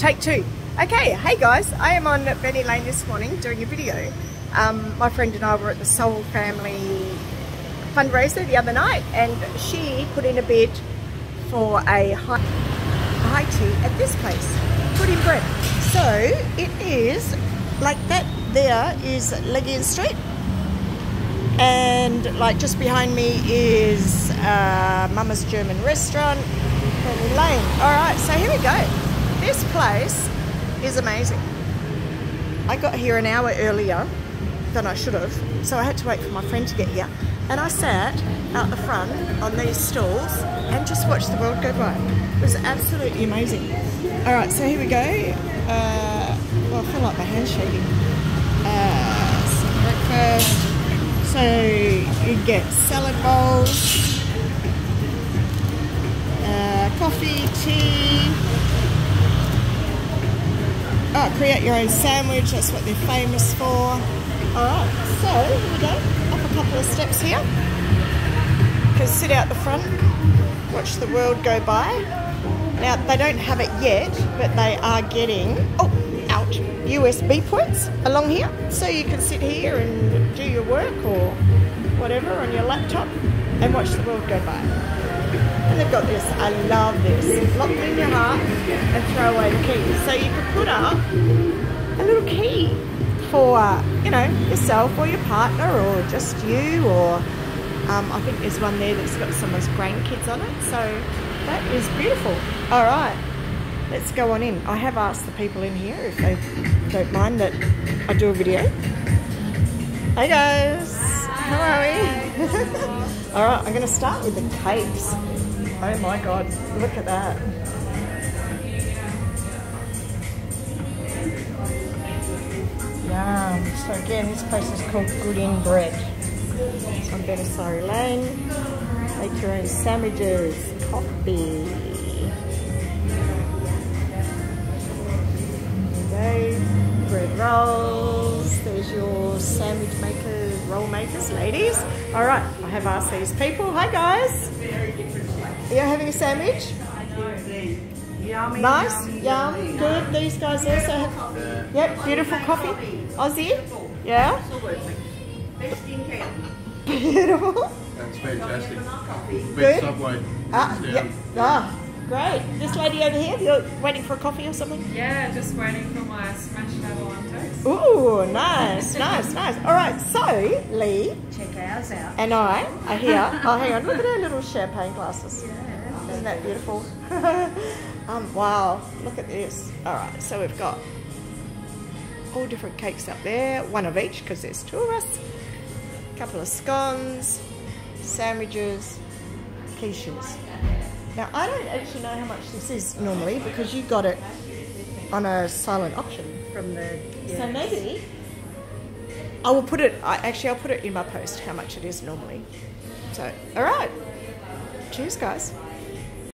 take two. Okay, hey guys, I am on Benny Lane this morning doing a video. Um, my friend and I were at the Soul Family fundraiser the other night and she put in a bid for a high, high tea at this place, Good in Bread. So it is like that there is Legian Street and like just behind me is uh, Mama's German restaurant, Benny Lane. All right, so here we go. This place is amazing. I got here an hour earlier than I should have, so I had to wait for my friend to get here. And I sat out the front on these stalls and just watched the world go by. It was absolutely amazing. All right, so here we go. Uh, well, I feel like my hand's shaking. Uh, some breakfast. So you get salad bowls, uh, coffee, tea, Oh, create your own sandwich, that's what they're famous for. Alright, so here we go. Up a couple of steps here. You can sit out the front, watch the world go by. Now, they don't have it yet, but they are getting, oh, out, USB points along here. So you can sit here and do your work or whatever on your laptop and watch the world go by. This, I love this, lock in your heart and throw away the key. So you can put up a little key for, you know, yourself or your partner or just you or um, I think there's one there that's got someone's grandkids on it. So that is beautiful. All right, let's go on in. I have asked the people in here if they don't mind that I do a video. Hey guys, how are we? All right, I'm going to start with the cakes. Oh my god, look at that. Yum. So again, this place is called Good In Bread. It's on Benesari Lane. Make your own sandwiches, coffee. Bread rolls. There's your sandwich makers, roll makers, ladies. All right, I have asked these people. Hi guys. Are you having a sandwich? Yummy, nice, yummy, yum, yummy. good. These guys also have, yep, beautiful coffee. Aussie, yeah. Beautiful. That's fantastic. Good. Subway. Ah, yeah. Ah, great. This lady over here, you're waiting for a coffee or something? Yeah, just waiting for my smashed avocado toast. Ooh, nice, nice, nice. All right, so Lee. Check ours out. And I are here. Oh, hang on, look at our little champagne glasses. Yeah. Isn't that beautiful? um, wow, look at this. All right, so we've got all different cakes up there, one of each because there's two of us. A couple of scones, sandwiches, quiches. Now, I don't actually know how much this is normally because you got it on a silent auction from the... So maybe I will put it, I, actually I'll put it in my post how much it is normally. So, all right. Cheers, guys.